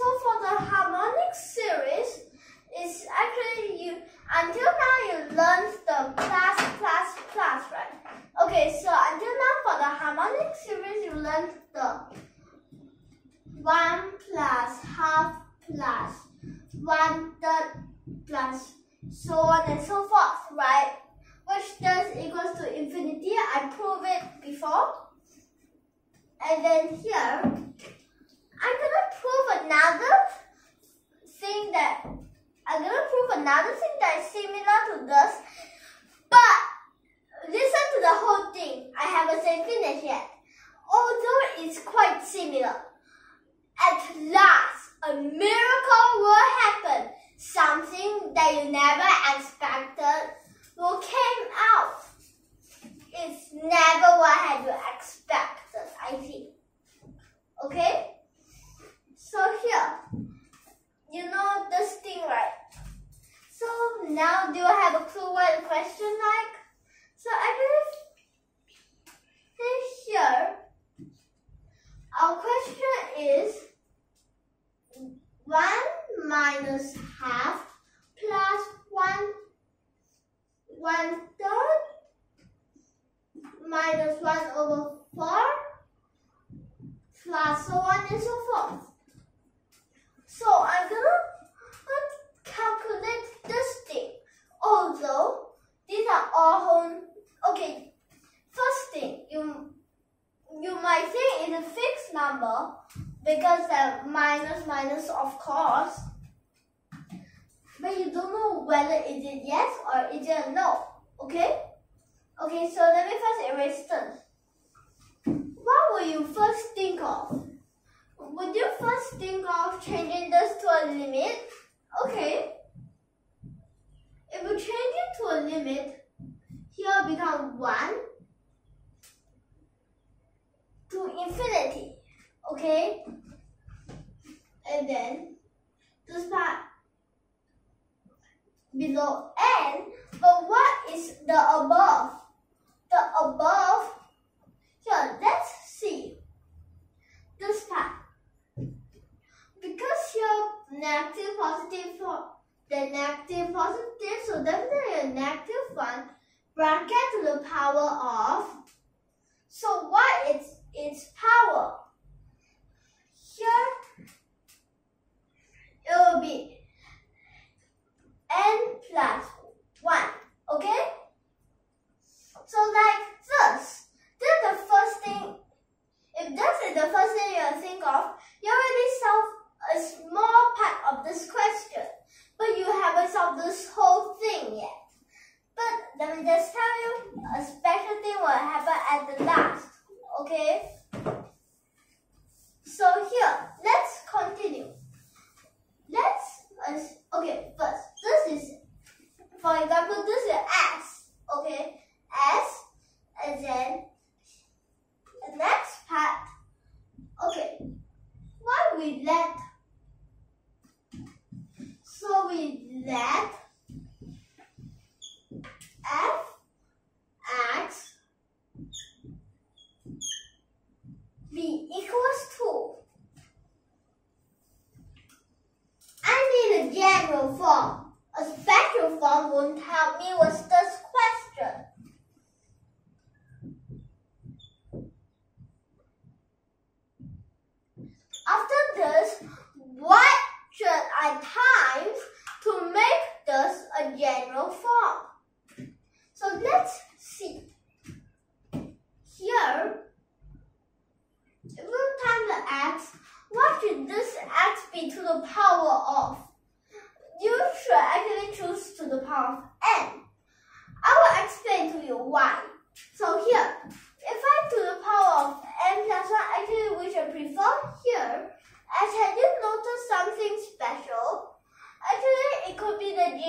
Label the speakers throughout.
Speaker 1: So for the harmonic series, it's actually you until now you learned the plus plus plus, right? Okay, so until now for the harmonic series you learned the one plus half plus one third plus so on and so forth, right? Which does equals to infinity. I proved it before. And then here another thing that I'm gonna prove another thing that is similar to this. But listen to the whole thing. I haven't said finish yet. Although it's quite similar. At last, a miracle will happen. Something that you never expected will came out. It's never what I had you expected, I think. Okay? So here, you know this thing, right? So now do you have a clue what the question like? So I actually, here, our question is 1 minus half plus 1 1 third minus 1 over 4 plus so on and so forth. So I'm gonna calculate this thing. Although these are all whole. Okay, first thing you you might think it's a fixed number because the minus minus of course. But you don't know whether is it yes or is it a no. Okay? Okay, so let me first erase this. What will you first think of? Would you first think of changing this to a limit? Okay. If we change it to a limit, here become 1 to infinity. Okay? And then this part below n, but what is the above? The above, here, let's see. This part negative positive for the negative positive so definitely a negative one bracket to the power of so what is its power? Here it will be n plus 1 okay? So like this this is the first thing if this is the first thing you think of you already solved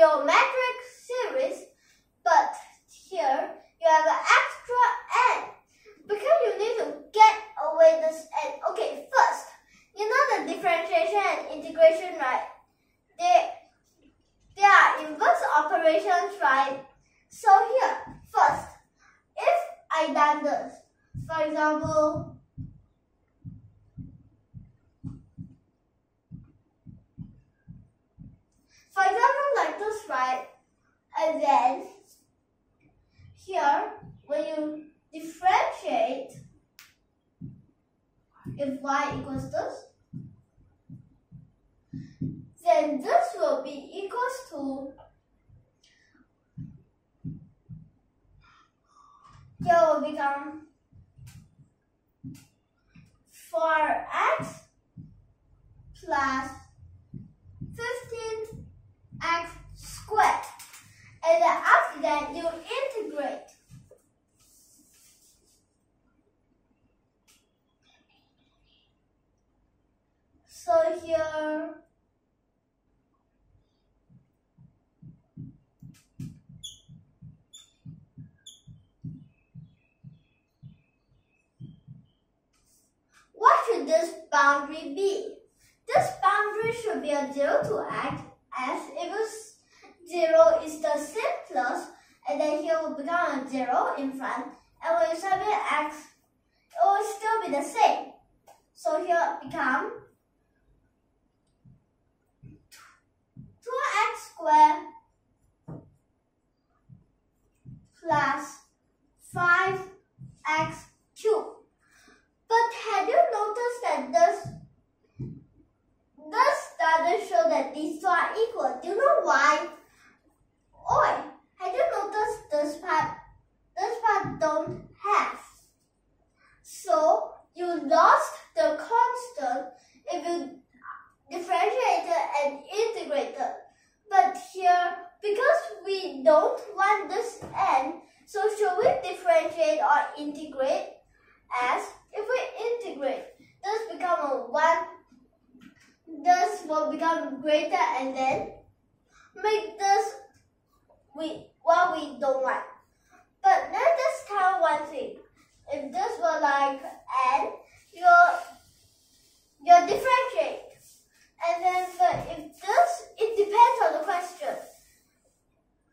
Speaker 1: geometric series, but here you have an extra n because you need to get away this n. Okay, first, you know the differentiation and integration, right? They, they are inverse operations, right? So here, first, if I done this, for example, for example like this, right? And then here, when you differentiate, if y equals this, then this will be equals to here will become 4x plus 15x squared. And after that, you integrate. So here, what should this boundary be? This boundary should be a 0 to x as if it's 0 is the simplest and then here will become a 0 in front and when you submit x it will still be the same. So here become 2x squared plus 5x cubed. But have you noticed that this this doesn't show that these two are equal? Do you know why? Oi, have you noticed this part? This part don't have. So you lost the constant if you differentiated and integrated. But here, because we don't want this n, so should we differentiate or integrate as if we integrate, this become a 1, this will become greater and then make this we what we don't want. But let's just tell one thing. If this were like n, you're, you're differentiate. And then but if this, it depends on the question.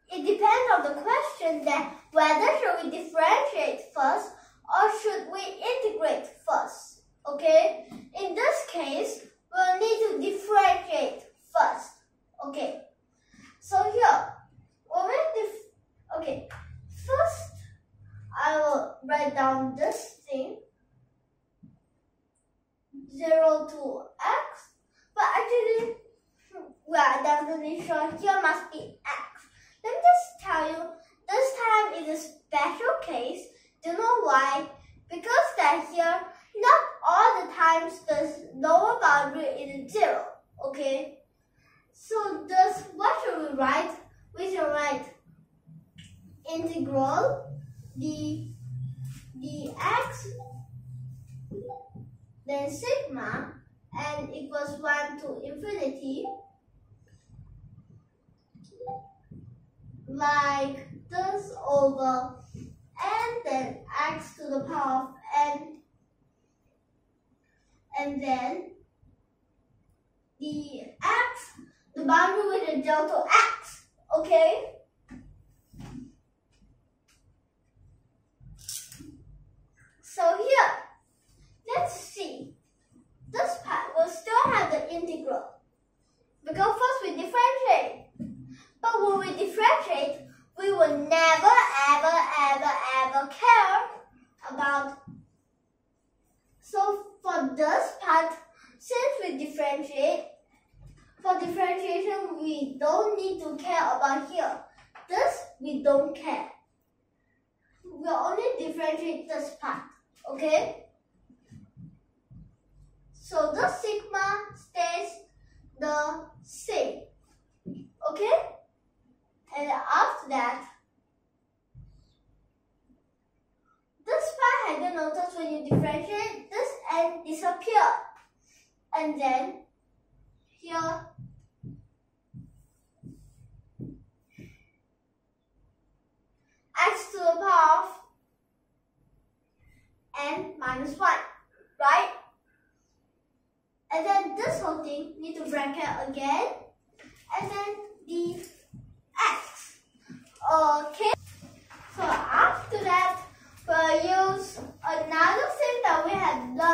Speaker 1: It depends on the question that whether should we differentiate first or should we integrate first? Okay, in this case, we'll need to differentiate first. Okay, so here, when we dif okay, first I will write down this thing 0 to x, but actually, hmm, well, are definitely sure here must be x. Let me just tell you, this time is a special case do you know why? Because that here, not all the times the lower boundary is zero. Okay? So thus, what should we write? We should write integral d dx then sigma n equals 1 to infinity like this over and then x to the power of n and then the x, the boundary with the delta x, okay? So here, let's see. This part will still have the integral. Because first we differentiate. But when we differentiate, we will never, ever, ever, ever care about. So for this part, since we differentiate, for differentiation, we don't need to care about here. This, we don't care. We'll only differentiate this part, okay? So the sigma stays the same, okay? And after that, this part had you notice when you differentiate, this n disappear. And then here, x to the power of n minus 1, right? And then this whole thing need to bracket again. And then the x. Okay. So after that, we'll use another thing that we had learned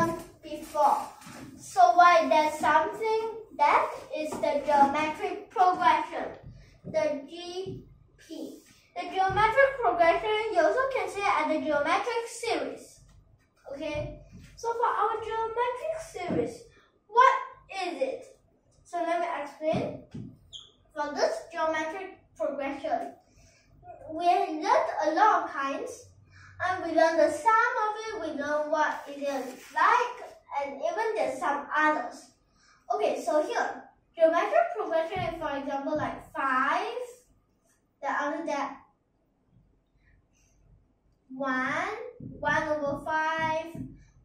Speaker 1: So why there's something that is the geometric progression, the GP. The geometric progression you also can say as the geometric series. Okay, so for our geometric series, what is it? So let me explain. For this geometric progression, we learned a lot of kinds and we learned the sum of it, we learned what it is like and even there's some others. Okay, so here, geometric progression is for example like 5, the other that 1, 1 over 5,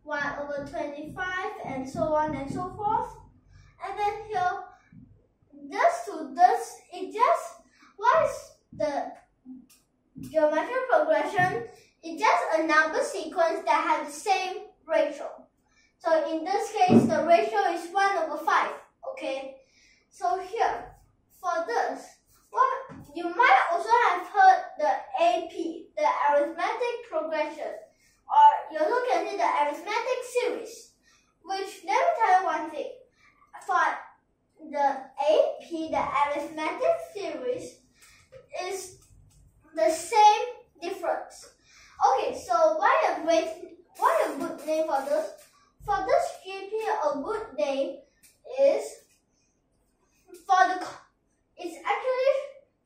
Speaker 1: 1 over 25, and so on and so forth. And then here, this to this, it just, what is the geometric progression? It's just a number sequence that has the same ratio. So in this case, the ratio is 1 over 5, okay? So here, for this, what you might also have heard the AP, the arithmetic progression, or you also can see the arithmetic series. Which let me tell you one thing. For the AP, the arithmetic series, is the same difference. Okay, so why a great, why a good name for this? For this GP, a good name is for the it's actually,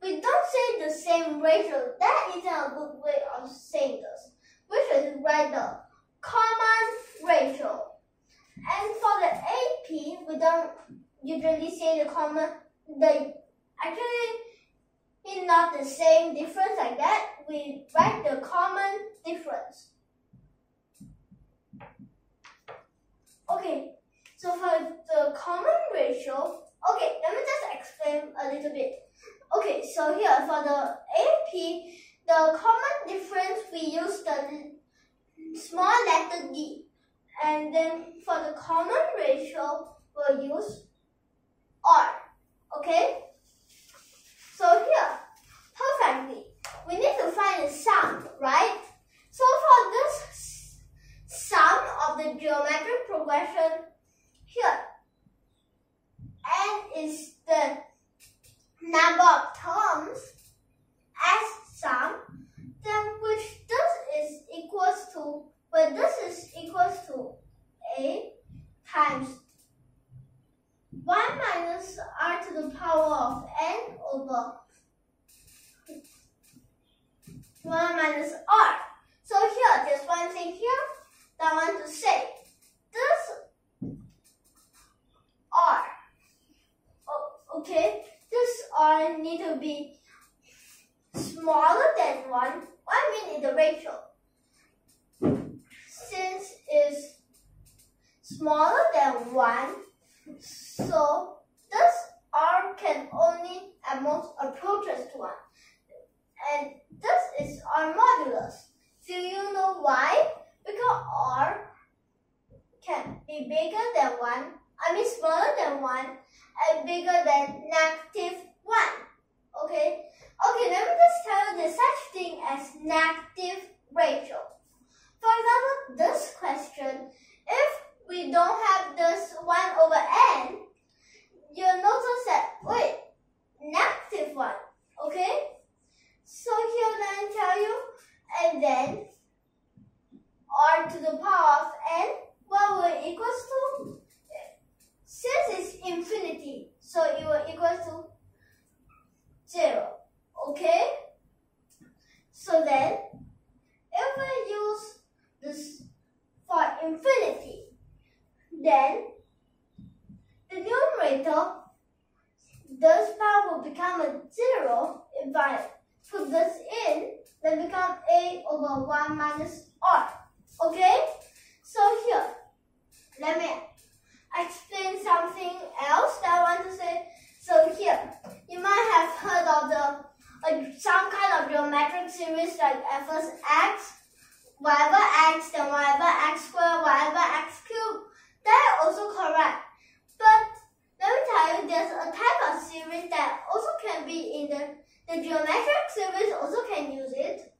Speaker 1: we don't say the same ratio. That isn't a good way of saying this. We should write the common ratio. And for the AP, we don't usually say the common, the, actually, it's not the same difference like that. We write the common difference. Okay, so for the common ratio, Okay, let me just explain a little bit. Okay, so here for the AP, the common difference we use the small letter d. And then for the common ratio, we'll use R. Okay? So here, perfectly, we need to find the sum, right? So for this sum of the geometric progression, here, n is the number of terms as sum, then which this is equals to, well this is equals to a times 1 minus r to the power of n over 1 minus r. So here, there's one thing here that I want to say. This r This R need to be smaller than 1. I mean in the ratio. Since it's smaller than 1, so this R can only at most approaches to 1. And this is R modulus. Do you know why? Because R can be bigger than 1, I mean smaller than 1 and bigger than negative 1. Okay? Okay, let me just tell you there's such thing as negative ratio. For example, this question, if we don't have this 1 over n, you'll notice that, wait, negative 1. Okay? So here me tell you, and then r to the power of n, what will equals to? Since it's infinity, so it will equal to 0. Okay? So then, if we use this for infinity, then the numerator, this power will become a 0 if I put this in, then become a over 1 minus r. Okay? So here, let me explain something else that I want to say. So here, you might have heard of the a, some kind of geometric series like f is x, whatever x, then whatever x squared, whatever x cubed, that also correct. But let me tell you, there's a type of series that also can be in the, the geometric series also can use it.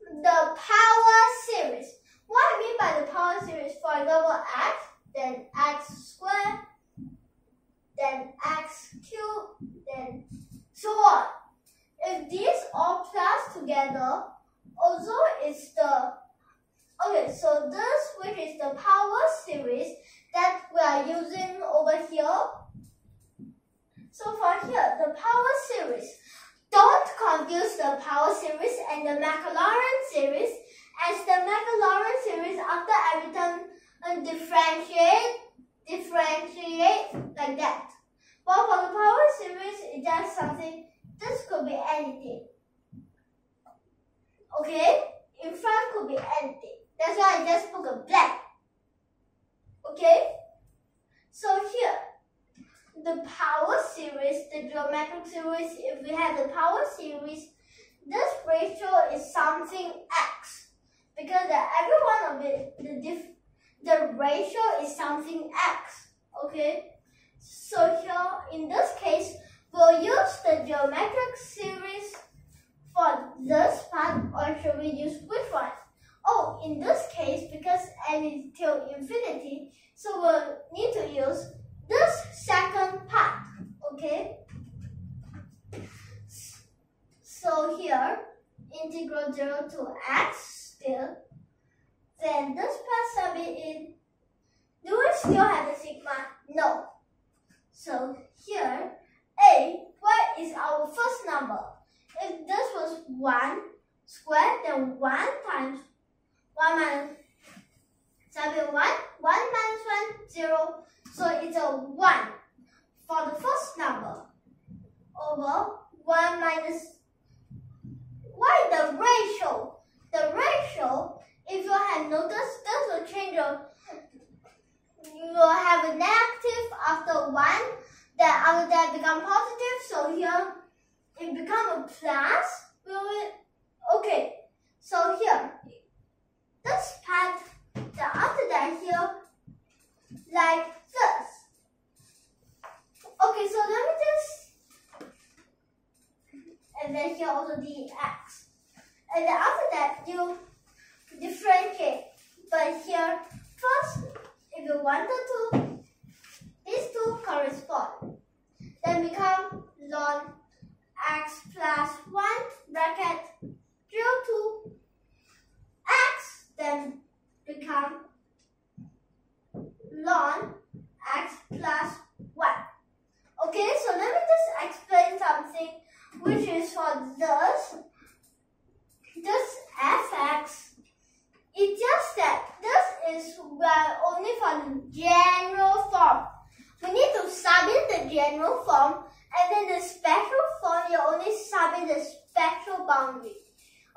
Speaker 1: The power series. What I mean by the power series, for example, x, then x squared, then x cubed, then so on. If these all plus together, also is the okay. So this, which is the power series that we are using over here. So for here, the power series. Don't confuse the power series and the Maclaurin series, as the Maclaurin series after every time uh, differentiate, differentiate like that. But for the power series, it does something, this could be anything. Okay? In front could be anything. That's why I just put a black. Okay? So here, the power series, the geometric series, if we have the power series, this ratio is something x. Because every one of it, the, diff, the ratio is something x. Okay? So here, in this case, we'll use the geometric series for this part or should we use which one? Oh, in this case, because n is till infinity, so we'll need to use this second part, okay? So here, integral 0 to x still, then this part submit in, do we still have the sigma? No. So here, A, what is our first number? If this was 1 squared, then 1 times 1 minus 7, 1, 1 minus 1, 0. So it's a 1 for the first number over 1 minus, why the ratio? The ratio, if you have noticed, this will change your you will have a negative after 1, then after that become positive, so here it become a plus, will it? Okay, so here, this part, the after that here, like this. Okay, so let me just, and then here also the x. And then after that, you differentiate. But here, first, if you wanted to, these two correspond. Then become ln x plus 1 bracket 0 to x, then become ln x plus 1. Okay, so let me just explain something which is for this, this fx it's just that this is well only for the general form. We need to submit the general form and then the special form you only submit the special boundary.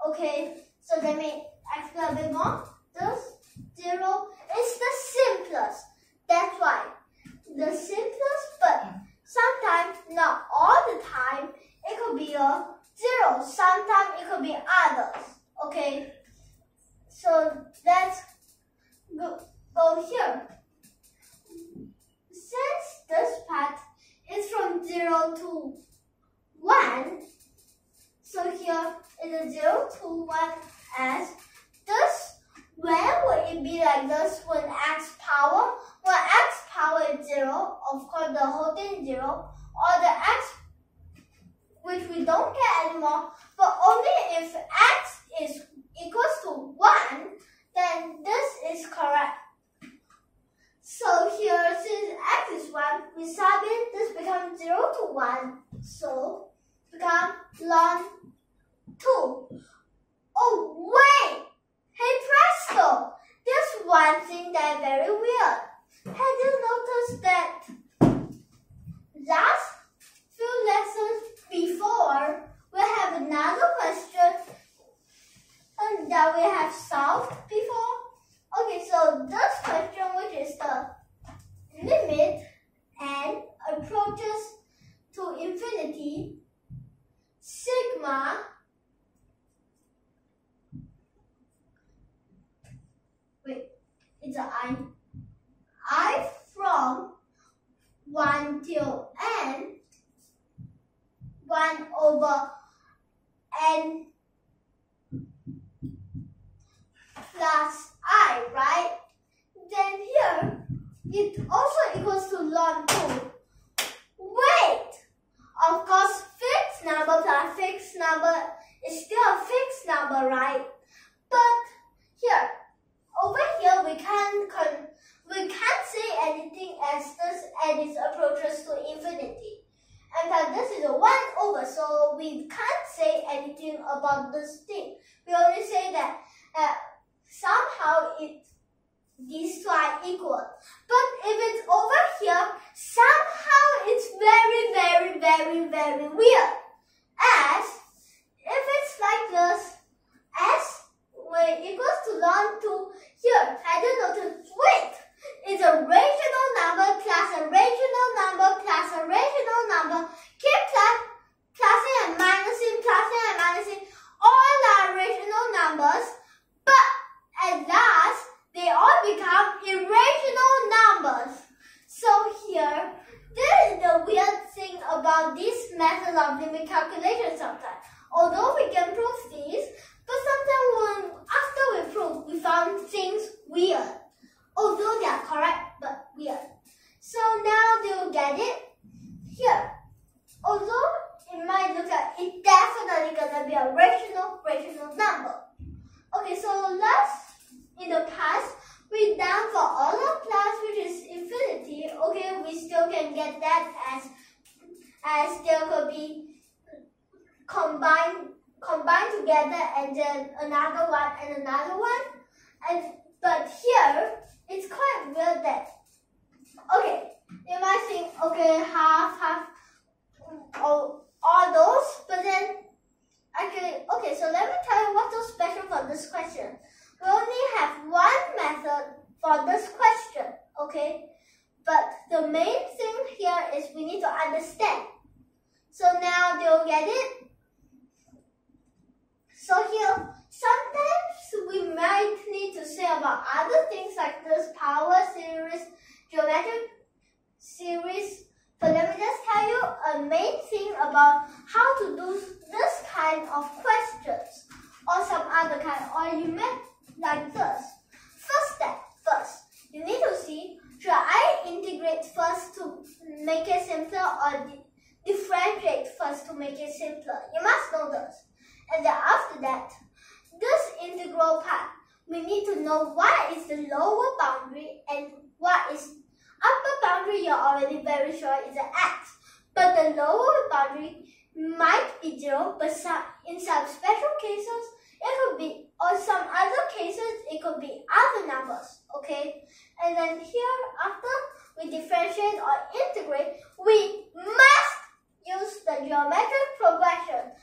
Speaker 1: Okay, so let me explain a bit more. This zero is the simplest. That's why. The simplest but sometimes not all the time it could be a zero. Sometimes it could be others. Okay. So let's go, go here. Since this part is from 0 to 1, so here is a 0 to 1 as this, when would it be like this when x power? When x power is 0, of course the whole thing is 0, or the x which we don't get anymore, but only if x is equals to 1, then this is correct. So here, since x is 1, we submit this becomes 0 to 1. So, become ln 2. Oh, wait! Hey, presto! There's one thing that very weird. Have you noticed that last few lessons before, we have another question um, that we have solved before. Okay, so this question, which is the limit and approaches to infinity, sigma it's a i. i from 1 till n 1 over n plus i, right? Then here, it also equals to log 2. Wait! Of course, fixed number plus fixed number is still a fixed number, right? But here, over here, we can't we can't say anything as this and its approaches to infinity. And that this is a 1 over, so we can't say anything about this thing. We only say that uh, somehow it these two are equal. But if it's over here, somehow it's very, very, very, very weird. As if it's like this, s when equals to ln 2 here, I don't know to wait. It's a rational number plus a rational number plus a rational number. Keep plus, plusing and minusing, plusing and minusing. All are rational numbers. But at last, they all become irrational numbers. So here, this is the weird thing about this method of limit calculation sometimes. Although we can prove these, but sometimes when after we prove, we found things weird. Although they are correct, but weird. So now do you get it? Here. Although it might look like it definitely gonna be a rational, rational number. Okay, so let's in the past, we done for all of class which is infinity. Okay, we still can get that as as there could be combined combined together and then another one and another one. And but here it's quite weird that okay, you might think okay half half all, all those, but then okay okay so let me tell you what's so special for this question. We only have one method for this question, okay? But the main thing here is we need to understand. So now they'll get it. So here, sometimes we might need to say about other things like this power series, geometric series. But let me just tell you a main thing about how to do this kind of questions or some other kind or you may like this. First step, first, you need to see, should I integrate first to make it simpler or differentiate first to make it simpler? You must know this. And then after that, this integral part, we need to know what is the lower boundary and what is upper boundary you're already very sure is an x. But the lower boundary might be zero, but some, in some special cases, it could be, or some other cases, it could be other numbers, okay? And then here, after we differentiate or integrate, we must use the geometric progression.